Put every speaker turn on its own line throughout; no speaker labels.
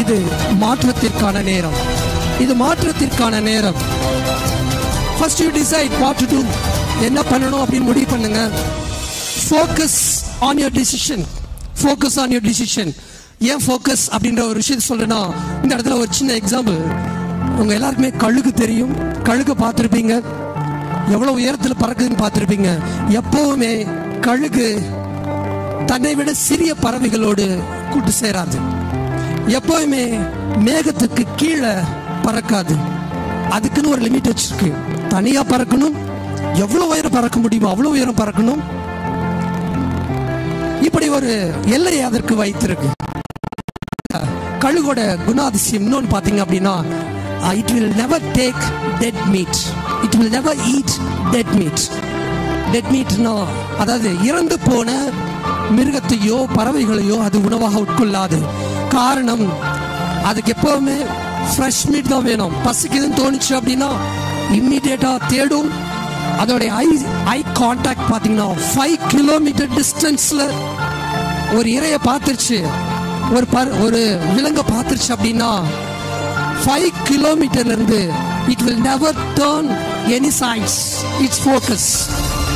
இது மாற்றத்திற்கான நேரம். இது மாற்றத்திற்கான நேரம். First you decide what to do என்ன பண்ணணும் அப்படின்னு முடிவு பண்ணுங்க. Focus on your decision focus on your decision ஏன் ஃபோக்கஸ் அப்படின்ற ஒரு விஷயத்தை சொல்றேன்னா இந்த இடத்துல ஒரு சின்ன எக்ஸாம்பிள் உங்க எல்லாருக்குமே கழுகு தெரியும். கழுகு பார்த்துருப்பீங்க. எவ்வளவு உயரத்தில் பறக்குதுன்னு பார்த்துருப்பீங்க. எப்பவுமே கழுகு தன்னை விட சிறிய பறவைகளோடு கூட்டு சேராது. எப்பவுமே மேகத்துக்கு கீழே பறக்காது. அதுக்குன்னு ஒரு லிமிட் வச்சிருக்கு. தனியா பறக்கணும். எவ்வளவு உயரம் பறக்க முடியுமோ அவ்வளவு உயரம் பறக்கணும். இப்படி ஒரு எல்லை அதற்கு வைத்திருக்கு. கழுகோட குணாதிசயம் இன்னொன்று பார்த்தீங்க அப்படின்னா it will never take dead meat it will never eat dead meat dead மீட்னா அதாவது இறந்து போன மிருகத்தையோ பறவைகளையோ அது உணவாக உட்கொள்ளாது. காரணம். அதுக்கு எப்பவுமே ஃப்ரெஷ் மீட் தான் வேணும். பசிக்குதுன்னு தோணுச்சு அப்படின்னா இம்மிடியேட்டா தேடும். அதோடைய ஐ ஐ கான்டாக்ட் பார்த்தீங்கன்னா ஃபைவ் கிலோமீட்டர் டிஸ்டன்ஸில் ஒரு இரையை பார்த்துருச்சு. ஒரு பர் ஒரு விலங்கை பார்த்துருச்சு அப்படின்னா five கிலோமீட்டர்லேருந்து it will never turn any sides it's focus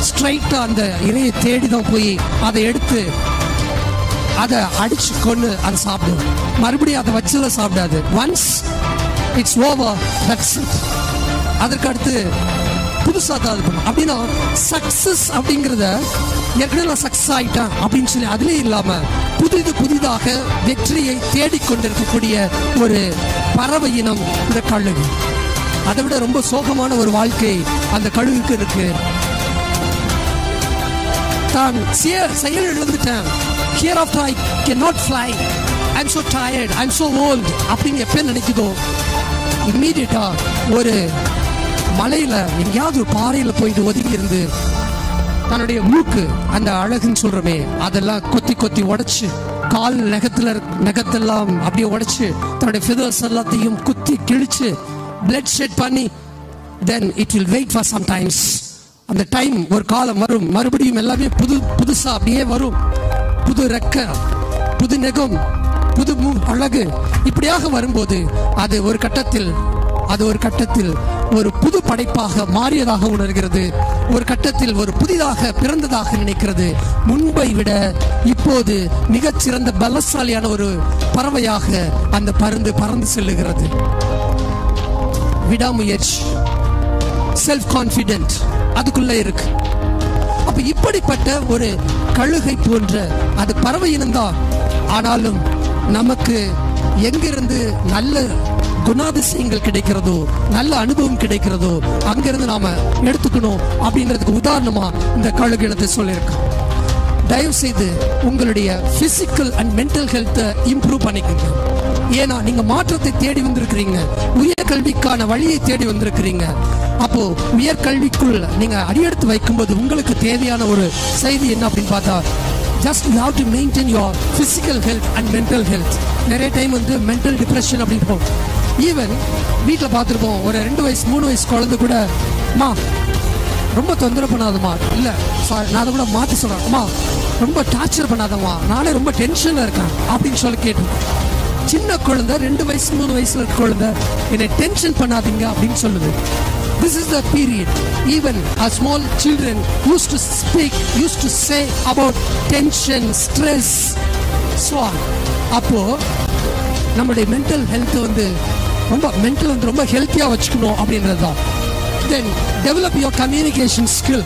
ஸ்ட்ரைட்டாக அந்த இரையை தேடி தான் போய் அதை எடுத்து அதை அடிச்சு கொண்டு அதை சாப்பிடும் மறுபடியும் அதை வச்சதை சாப்பிடாது. Once it's over that's it அதற்கு அடுத்து புதுசாக தான் அது அப்படின்னா சக்சஸ் அப்படிங்கிறத ஏற்கனவே நான் சக்ஸஸ் ஆகிட்டேன் அப்படின்னு சொல்லி அதுலயே இல்லாமல் புதிது புதிதாக வெற்றியை தேடிக்கொண்டிருக்கக்கூடிய ஒரு பறவை இனம் இந்த கழுகு. அதை விட ரொம்ப சோகமான ஒரு வாழ்க்கை அந்த கழுகுக்கு இருக்கு. தான் செய- செயல் இழந்துட்டேன் hereafter I can not fly I'm so tired I'm so old அப்படின்னு எப்போ நினைக்குதோ இம்மீடியட்டா ஒரு மலையில் எங்கேயாவது ஒரு பாறையில் போயிட்டு ஒதுங்கி இருந்து தன்னுடைய மூக்கு அந்த அழகுன்னு சொல்றோமே அதெல்லாம் கொத்தி கொத்தி உடச்சி கால் நகத்தில் நகத்தெல்லாம் அப்படியே உடைச்சி தன்னுடைய ஃபிதர்ஸ் எல்லாத்தையும் குத்தி கிழிச்சு பிளட் ஷெட் பண்ணி then it will wait for some times அந்த டைம் ஒரு காலம் வரும். மறுபடியும் எல்லாமே புது புதுசாக அப்படியே வரும். புது ரெக்க புது நெகம் புது அழகு இப்படியாக வரும்போது அது ஒரு கட்டத்தில் அது ஒரு கட்டத்தில் ஒரு புது படைப்பாக மாறியதாக உணர்கிறது. ஒரு கட்டத்தில் ஒரு புதிதாக பிறந்ததாக நினைக்கிறது. முன்பை விட இப்போது மிகச்சிறந்த பலசாலியான ஒரு பறவையாக அந்த பருந்து பறந்து செல்லுகிறது. விடாமுயற்சி செல்ஃப் கான்ஃபிடென்ட் அதுக்குள்ளே இருக்கு. அப்ப இப்படிப்பட்ட ஒரு கழுகை போன்ற அது பறவை இனம்தான் ஆனாலும் நமக்கு எங்கிருந்து நல்ல குணாதிசயங்கள் கிடைக்கிறதோ நல்ல அனுபவம் கிடைக்கிறதோ அங்கிருந்து நாம எடுத்துக்கணும் அப்படின்றதுக்கு உதாரணமா இந்த கழுகு இனத்தை சொல்லியிருக்கோம் தயவு செய்து உங்களுடைய பிசிக்கல் அண்ட் மென்டல் ஹெல்த்தை இம்ப்ரூவ் பண்ணிக்கோங்க. ஏன்னா நீங்க மாற்றத்தை தேடி வந்திருக்கிறீங்க. உயர் கல்விக்கான வழியை தேடி வந்திருக்கிறீங்க. அப்போ உயர் கல்விக்குள் நீங்க அடியெடுத்து வைக்கும்போது உங்களுக்கு தேவையான ஒரு செய்தி என்ன அப்படின்னு பார்த்தா just you have to maintain your physical health and mental health நிறைய டைம் வந்து மென்டல் டிப்ரெஷன் அப்படின்னு போகும் ஈவன் வீட்டில் பார்த்துருப்போம் ஒரு ரெண்டு வயசு மூணு வயசு குழந்தை கூட மா ரொம்ப தொந்தரவு பண்ணாதம்மா. இல்ல நான் அதை கூட மாத்தி சொல்றேன். அம்மா ரொம்ப டார்ச்சர் பண்ணாதம்மா. நானே ரொம்ப டென்ஷன்ல இருக்கேன் அப்படின்னு சொல்லி கேட்டேன். சின்ன குழந்தை ரெண்டு வயசு மூணு வயசுல இருக்க குழந்தை என்னை டென்ஷன் பண்ணாதீங்க அப்படின்னு சொல்லுது. This is the period even a small children used to speak used to say about tension stress so on. அப்போ நம்மளுடைய மென்டல் ஹெல்த் வந்து ரொம்ப மென்டல் வந்து ரொம்ப ஹெல்த்தியாக வச்சுக்கணும் அப்படின்றது தான் then develop your communication skill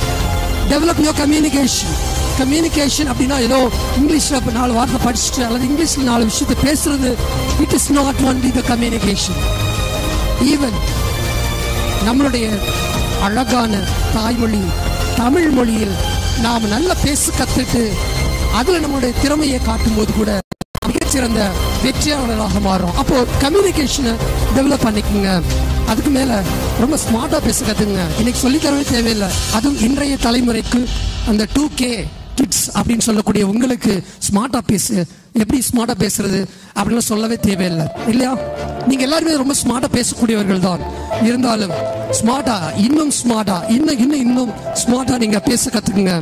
develop your communication communication அப்படின்னா ஏதோ இங்கிலீஷில் இப்போ நாலு வார்த்தை படிச்சுட்டு அல்லது இங்கிலீஷில் நாலு விஷயத்தை பேசுறது. It is not only the communication even நம்மளுடைய அழகான தாய்மொழி தமிழ் மொழியில் நாம் நல்லா பேச கற்றுட்டு அதுல நம்மளுடைய திறமையை காட்டும் போது கூட மிகச்சிறந்த வெற்றியாளர்களாக மாறும் அப்போ கம்யூனிகேஷனை டெவலப் பண்ணிக்கோங்க. அதுக்கு மேல ரொம்ப ஸ்மார்ட்டா பேச கத்துங்க இன்னைக்கு சொல்லித்தரவே தேவையில்லை. அதுவும் இன்றைய தலைமுறைக்கு அந்த டூ கே கிட்ஸ் அப்படின்னு சொல்லக்கூடிய உங்களுக்கு ஸ்மார்ட்டா பேசு எப்படி ஸ்மார்ட்டா பேசுறது அப்படின்னு சொல்லவே தேவையில்லை. இல்லையா? நீங்க எல்லாருமே ரொம்ப ஸ்மார்ட்டா பேசக்கூடியவர்கள் தான். இருந்தாலும் ஸ்மார்ட்டா இன்னும் ஸ்மார்ட்டா இன்னும் இன்னும் இன்னும் ஸ்மார்ட்டா நீங்க பேச கத்துக்குங்க.